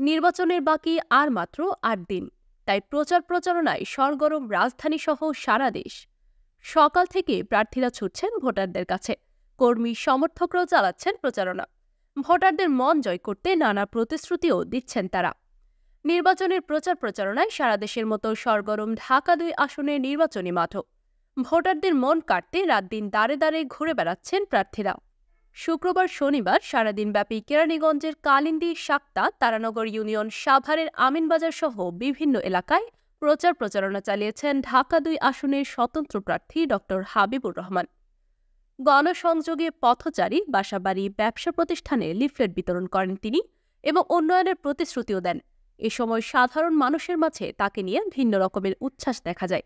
নির্বাচনের বাকি আর মাত্র আট দিন, তাই প্রচার প্রচারণায় সরগরম রাজধানী সহ সারা দেশ। সকাল থেকে প্রার্থীরা ছুটছেন ভোটারদের কাছে। কর্মী সমর্থকরাও চালাচ্ছেন প্রচারণা। ভোটারদের মন জয় করতে নানা প্রতিশ্রুতিও দিচ্ছেন তারা। নির্বাচনের প্রচার প্রচারণায় সারা দেশের মতো সরগরম ঢাকা দুই আসনের নির্বাচনী মাঠও। ভোটারদের মন কাটতে রাত দিন দাঁড়ে দাঁড়ে ঘুরে বেড়াচ্ছেন প্রার্থীরা। শুক্রবার শনিবার সারাদিনব্যাপী কেরানীগঞ্জের কালিন্দি সাক্তা তারানগর ইউনিয়ন সাভারের আমিনবাজার সহ বিভিন্ন এলাকায় প্রচার প্রচারণা চালিয়েছেন ঢাকা দুই আসনের স্বতন্ত্র প্রার্থী ড. হাবিবুর রহমান। গণসংযোগে পথচারী, বাসাবাড়ি, ব্যবসা প্রতিষ্ঠানে লিফলেট বিতরণ করেন তিনি এবং উন্নয়নের প্রতিশ্রুতিও দেন। এ সময় সাধারণ মানুষের মাঝে তাকে নিয়ে ভিন্ন রকমের উচ্ছ্বাস দেখা যায়।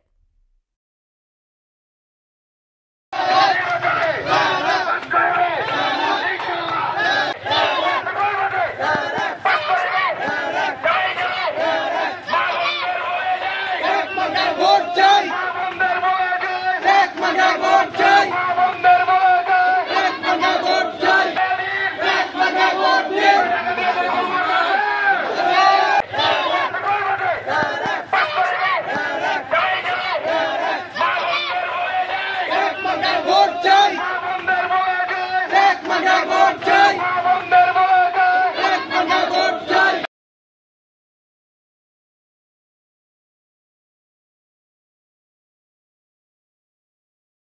Bravo, Jay! Bravo!